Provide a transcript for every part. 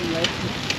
everything, right?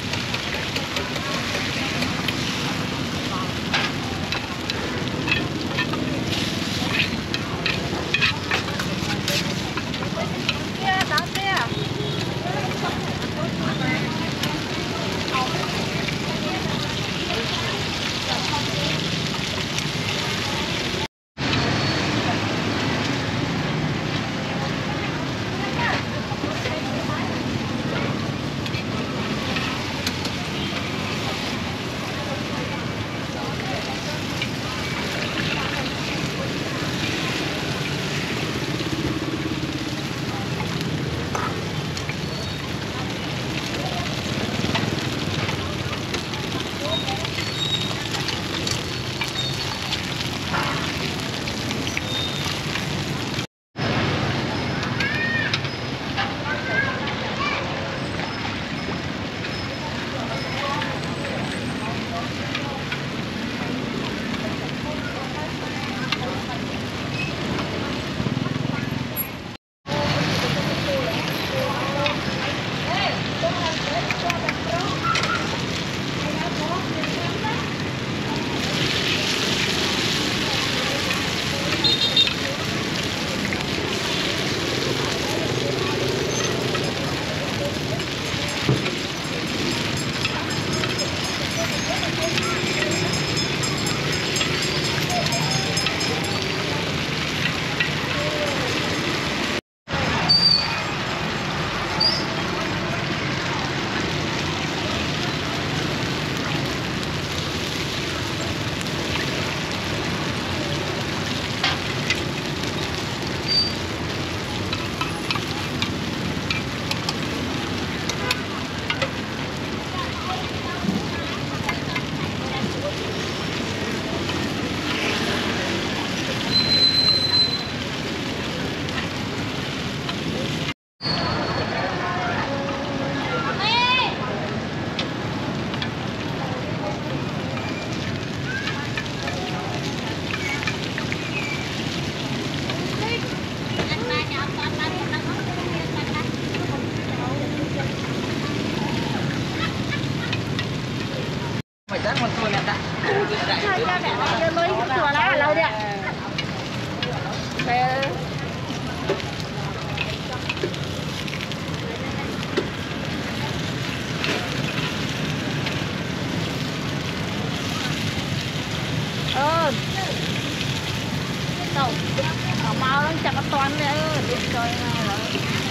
ตอนแล้วเด็กจอยล้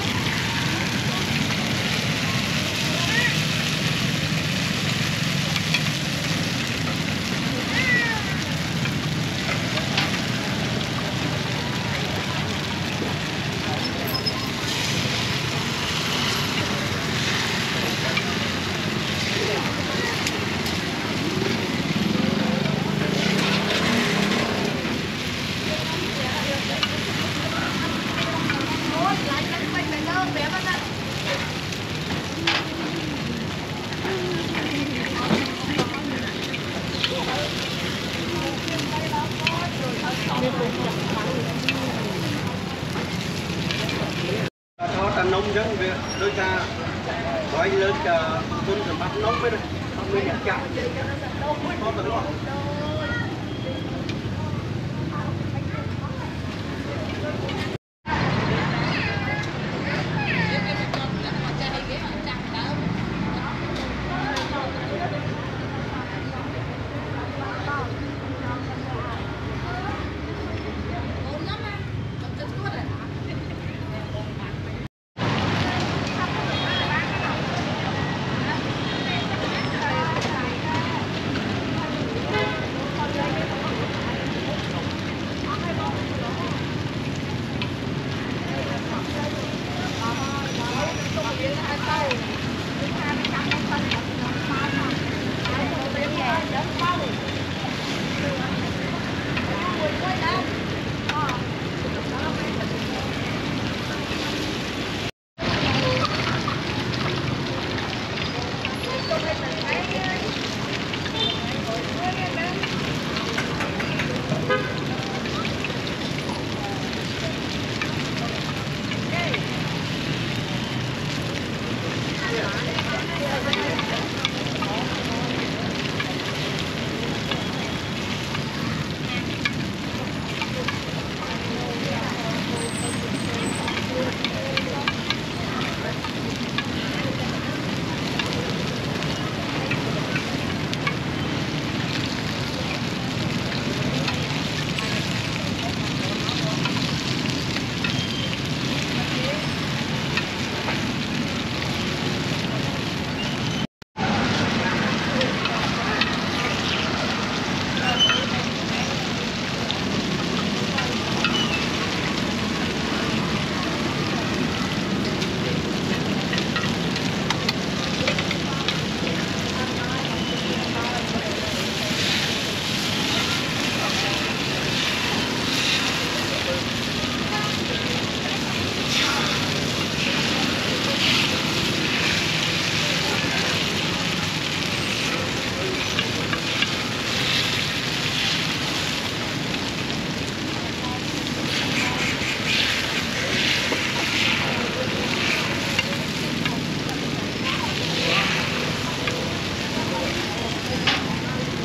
cho ta đôi ta gọi lên cho tuân bắt nông mới được. Không biết chặt có tận đó